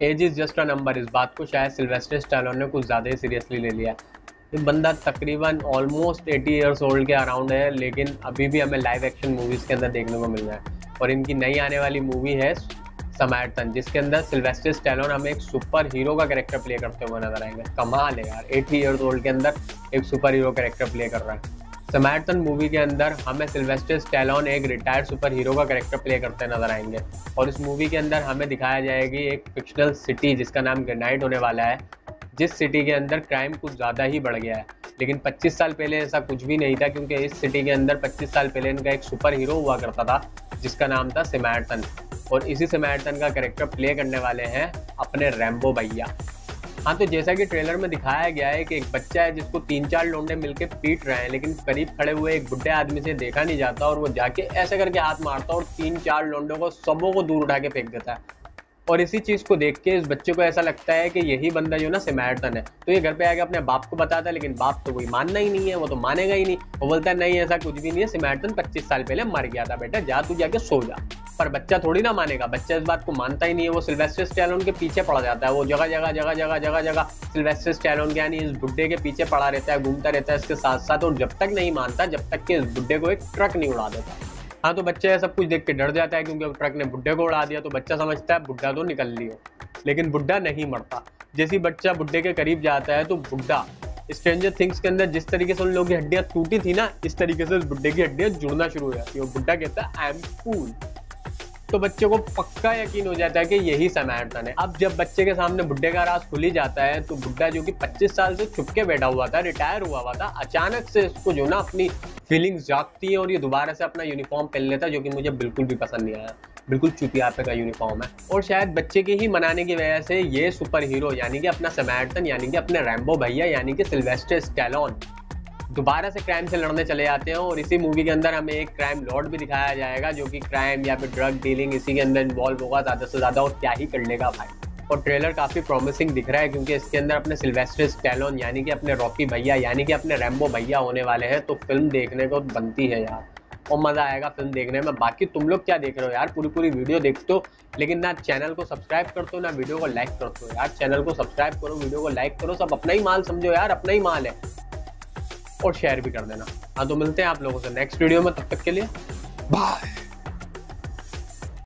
Age is just a number इस बात को शायद सिल्वेस्टर स्टैलोन ने कुछ ज़्यादा ही सीरियसली ले लिया। ये बंदा तकरीबन ऑलमोस्ट 80 इयर्स ओल्ड के अराउंड है, लेकिन अभी भी हमें लाइव एक्शन मूवीज़ के अंदर देखने को मिल रहा है। और इनकी नई आने वाली मूवी है समार्टन जिसके अंदर सिल्वेस्टर स्टैलोन हमें एक सुपर हीरो का कैरेक्टर प्ले करते हुए नज़र आएँगे। कमाल है यार 80 इयर्स ओल्ड के अंदर एक सुपर हीरो कैरेक्टर प्ले कर रहा है। समार्टन मूवी के अंदर हमें सिल्वेस्टर स्टैलोन एक रिटायर्ड सुपर हीरो का कैरेक्टर प्ले करते नज़र आएँगे। और इस मूवी के अंदर हमें दिखाया जाएगी एक फिक्शनल सिटी जिसका नाम ग्रेनाइट होने वाला है, जिस सिटी के अंदर क्राइम कुछ ज़्यादा ही बढ़ गया है। लेकिन 25 साल पहले ऐसा कुछ भी नहीं था, क्योंकि इस सिटी के अंदर 25 साल पहले इनका एक सुपर हीरो हुआ करता था, जिसका नाम था सिमैटन और इसी सिमैटन का कैरेक्टर प्ले करने वाले हैं अपने रैम्बो भैया। हाँ तो जैसा कि ट्रेलर में दिखाया गया है कि एक बच्चा है जिसको तीन चार लोंडे मिलके पीट रहे हैं, लेकिन करीब खड़े हुए एक बुढ़े आदमी से देखा नहीं जाता और वो जाके ऐसे करके हाथ मारता और तीन चार लोंडों को सबों को दूर उठा के फेंक देता है। और इसी चीज़ को देख के इस बच्चे को ऐसा लगता है कि यही बंदा जो ना सिमैटन है। तो ये घर पे आके अपने बाप को बताता है, लेकिन बाप तो कोई मानना ही नहीं है, वो तो मानेगा ही नहीं। वो बोलता है, नहीं, ऐसा कुछ भी नहीं है सिमैटन पच्चीस साल पहले मर गया था बेटा, जा तू जाके सो जा। पर बच्चा थोड़ी ना मानेगा। बच्चा इस बात को मानता ही नहीं है, वो सिल्वेस्टर स्टैलोन के पीछे पड़ा जाता है। वो जगह जगह जगह जगह जगह जगह सिल्वेस्टर स्टैलोन के यानी इस बुढ़े के पीछे पड़ा रहता है, घूमता रहता है, इसके साथ साथ और जब तक नहीं मानता, जब तक कि इस बुढ़े को एक ट्रक नहीं उड़ा देता। हाँ तो बच्चे सब कुछ देख के डर जाता है, क्योंकि ट्रक ने बुढ़े को उड़ा दिया तो बच्चा समझता है बुढ़ा तो निकल लियो। लेकिन बुढ़ा नहीं मरता। जैसे बच्चा बुढ़े के करीब जाता है तो बुढ़ा स्ट्रेंजर थिंग्स के अंदर जिस तरीके से उन लोगों की हड्डियाँ टूटी थी ना, इस तरीके से उस बुढ़े की हड्डियाँ जुड़ना शुरू हो जाती है। बुढ़ा कहता है आई एम कूल तो बच्चे को पक्का यकीन हो जाता है कि यही समार्थन है। अब जब बच्चे के सामने बुढ़े का राज खुल जाता है तो बुढ़ा जो कि 25 साल से छुप के बैठा हुआ था रिटायर हुआ हुआ था, अचानक से इसको जो ना अपनी फीलिंग्स जागती है और ये दोबारा से अपना यूनिफॉर्म पहन लेता है, जो कि मुझे बिल्कुल भी पसंद नहीं आया। बिल्कुल चुतिया पे का यूनिफॉर्म है। और शायद बच्चे के ही मनाने की वजह से ये सुपर हीरो यानी कि अपना समार्टन यानी कि अपने रैम्बो भैया, यानी कि सिल्वेस्टर स्टैलोन दोबारा से क्राइम से लड़ने चले जाते हैं और इसी मूवी के अंदर हमें एक क्राइम लॉर्ड भी दिखाया जाएगा, जो कि क्राइम या फिर ड्रग डीलिंग इसी के अंदर इन्वॉल्व होगा ज़्यादा से ज़्यादा और क्या ही कर लेगा भाई। और ट्रेलर काफ़ी प्रॉमिसिंग दिख रहा है क्योंकि इसके अंदर अपने सिल्वेस्टर स्टैलोन यानी कि अपने रॉकी भैया यानी कि अपने रैम्बो भैया होने वाले हैं तो फ़िल्म देखने को बनती है यार। और मज़ा आएगा फ़िल्म देखने में। बाकी तुम लोग क्या देख रहे हो यार? पूरी पूरी वीडियो देखते हो, लेकिन ना चैनल को सब्सक्राइब कर दो ना वीडियो को लाइक करते हो यार। चैनल को सब्सक्राइब करो वीडियो को लाइक करो, सब अपना ही माल समझो यार, अपना ही माल है। और शेयर भी कर देना। हाँ तो मिलते हैं आप लोगों से नेक्स्ट वीडियो में, तब तक के लिए बाय